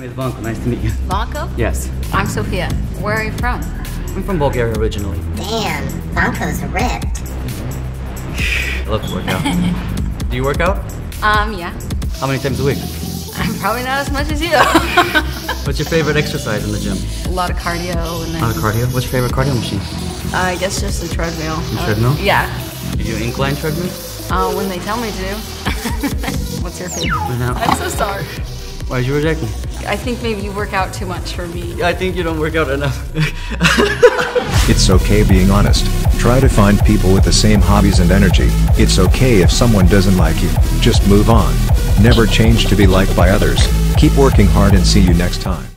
name is Vanko. Nice to meet you. Vanko? Yes. I'm Sophia. Where are you from? I'm from Bulgaria originally. Damn, Vanko's ripped. I love to work out. Do you work out? Um, yeah. How many times a week? I'm probably not as much as you. What's your favorite exercise in the gym? a lot of cardio and then A lot of cardio. What's your favorite cardio machine? uh, I guess just the treadmill. The Uh, treadmill? yeah. Do you do incline treadmill? Uh, when they tell me to. What's your favorite? Right now. I'm so sorry. Why did you reject me? I think maybe you work out too much for me. I think you don't work out enough. It's okay being honest. Try to find people with the same hobbies and energy. It's okay if someone doesn't like you. Just move on. Never change to be liked by others. Keep working hard and see you next time.